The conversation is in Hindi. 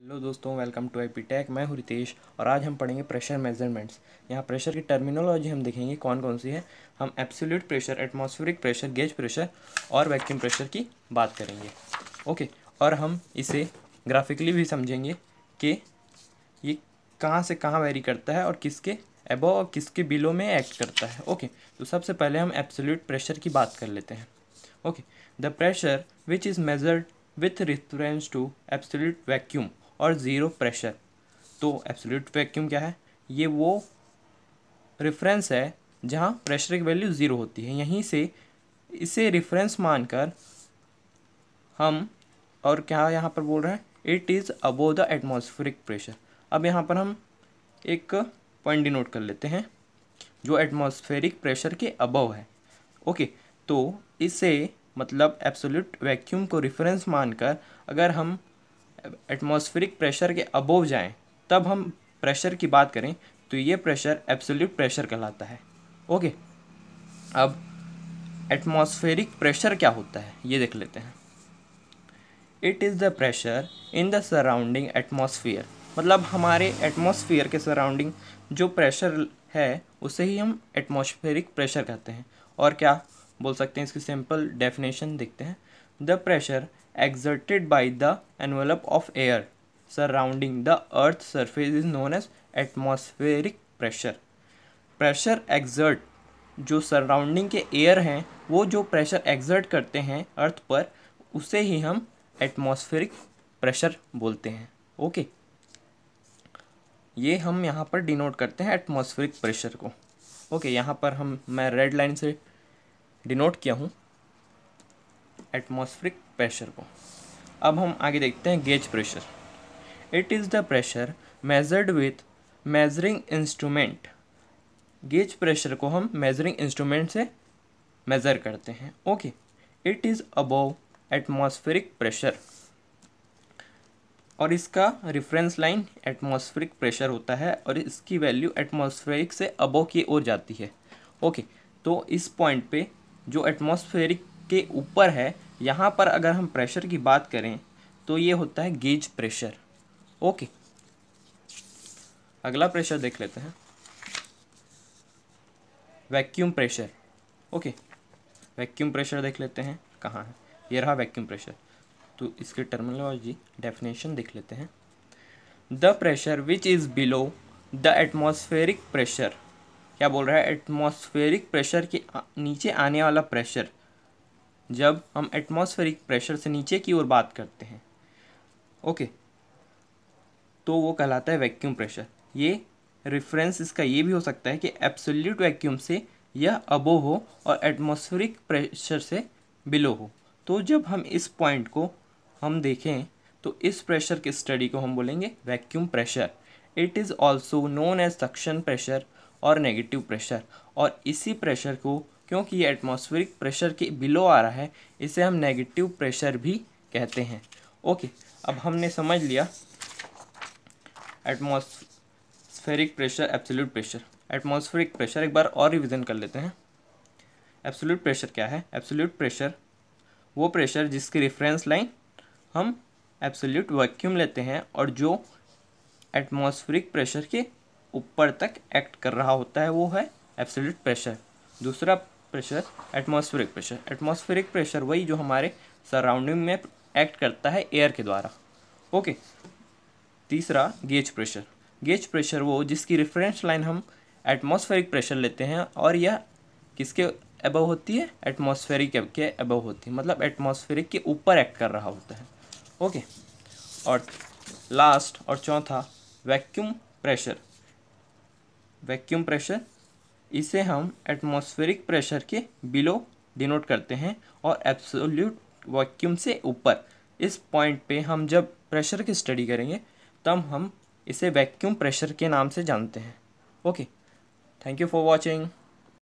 हेलो दोस्तों वेलकम टू आई टेक मैं हूँ रितेश और आज हम पढ़ेंगे प्रेशर मेजरमेंट्स यहाँ प्रेशर की टर्मिनोलॉजी हम देखेंगे कौन कौन सी है। हम absolute pressure atmospheric pressure gauge pressure और वैक्यूम प्रेशर की बात करेंगे। ओके, और हम इसे ग्राफिकली भी समझेंगे कि ये कहाँ से कहाँ वेरी करता है और किसके एबो और किसके बिलो में एक्ट करता है। ओके तो सबसे पहले हम एब्सोल्यूट प्रेशर की बात कर लेते हैं। Okay the pressure which is measured with reference to absolute vacuum और ज़ीरो प्रेशर तो एब्सोल्यूट वैक्यूम क्या है? ये वो रेफरेंस है जहाँ प्रेशर की वैल्यू ज़ीरो होती है। यहीं से इसे रेफरेंस मानकर हम, और क्या यहाँ पर बोल रहे हैं? It is above the atmospheric pressure अब यहाँ पर हम एक पॉइंट डिनोट कर लेते हैं, जो एटमॉस्फेरिक प्रेशर के अबव है। ओके तो इसे मतलब एब्सोल्यूट वैक्यूम को रेफरेंस मानकर अगर हम एटमॉस्फेरिक प्रेशर के अबोव जाएँ, तब हम प्रेशर की बात करें तो ये प्रेशर एब्सोल्यूट प्रेशर कहलाता है। ओके अब एटमॉस्फेरिक प्रेशर क्या होता है? ये देख लेते हैं। It is the pressure in the surrounding atmosphere मतलब हमारे एटमॉस्फियर के सराउंडिंग जो प्रेशर है, उसे ही हम एटमॉस्फेरिक प्रेशर कहते हैं। और क्या बोल सकते हैं? इसकी सिंपल डेफिनेशन देखते हैं। The pressure exerted by the envelope of air surrounding the earth's surface is known as atmospheric pressure. Pressure exert जो सराउंडिंग के एयर हैं, वो जो प्रेशर एक्सर्ट करते हैं अर्थ पर, उसे ही हम एटमॉस्फेरिक प्रेशर बोलते हैं। ओके ये हम यहाँ पर डिनोट करते हैं एटमॉस्फेरिक प्रेशर को। ओके यहाँ पर हम, मैं रेड लाइन से डिनोट किया हूँ। एटमॉस्फेरिक प्रेशर को। अब हम आगे देखते हैं gauge pressure it is the pressure measured with measuring instrument gauge pressure को हम मेजरिंग इंस्ट्रूमेंट से मेज़र करते हैं। Okay it is above atmospheric pressure और इसका रेफरेंस लाइन एटमॉस्फेरिक प्रेशर होता है और इसकी वैल्यू एटमॉस्फेरिक से अबव की ओर जाती है। ओके तो इस पॉइंट पे जो एटमॉस्फेरिक के ऊपर है यहाँ पर अगर हम प्रेशर की बात करें तो ये होता है गेज प्रेशर ओके अगला प्रेशर देख लेते हैं. Vacuum pressure okay vacuum pressure देख लेते हैं. कहाँ है? ये रहा वैक्यूम प्रेशर तो इसके टर्मिनोलॉजी डेफिनेशन देख लेते हैं. The pressure which is below the atmospheric pressure क्या बोल रहा है? एटमॉस्फेरिक प्रेशर के नीचे आने वाला प्रेशर जब हम एटमॉस्फेरिक प्रेशर से नीचे की ओर बात करते हैं। ओके तो वो कहलाता है वैक्यूम प्रेशर ये रेफरेंस इसका ये भी हो सकता है कि एब्सोल्यूट वैक्यूम से यह अबो हो और एटमॉस्फेरिक प्रेशर से बिलो हो। तो जब हम इस पॉइंट को हम देखें तो इस प्रेशर के स्टडी को हम बोलेंगे vacuum pressure it is also known as suction pressure और नेगेटिव प्रेशर और इसी प्रेशर को क्योंकि ये एटमॉस्फेरिक प्रेशर के बिलो आ रहा है, इसे हम नेगेटिव प्रेशर भी कहते हैं। ओके अब हमने समझ लिया atmospheric pressure absolute pressure atmospheric pressure एक बार और रिवीजन कर लेते हैं। एब्सोल्यूट प्रेशर क्या है? एब्सोल्यूट प्रेशर वो प्रेशर जिसकी रेफरेंस लाइन हम एब्सोल्यूट वैक्यूम लेते हैं और जो एटमॉस्फेरिक प्रेशर के ऊपर तक एक्ट कर रहा होता है, वो है एब्सोल्यूट प्रेशर दूसरा pressure atmospheric pressure atmospheric pressure वही जो हमारे सराउंडिंग में एक्ट करता है एयर के द्वारा। ओके तीसरा गेज प्रेशर गेज प्रेशर वो जिसकी रेफरेंस लाइन हम एटमॉस्फेरिक प्रेशर लेते हैं और यह किसके अबव होती है? एटमॉस्फेरिक के अबव होती है। मतलब एटमॉस्फेरिक के ऊपर एक्ट कर रहा होता है। ओके और लास्ट और चौथा वैक्यूम प्रेशर वैक्यूम प्रेशर इसे हम एटमॉस्फेरिक प्रेशर के बिलो डिनोट करते हैं और एब्सोल्यूट वैक्यूम से ऊपर। इस पॉइंट पे हम जब प्रेशर की स्टडी करेंगे, तब हम इसे वैक्यूम प्रेशर के नाम से जानते हैं। Okay thank you for watching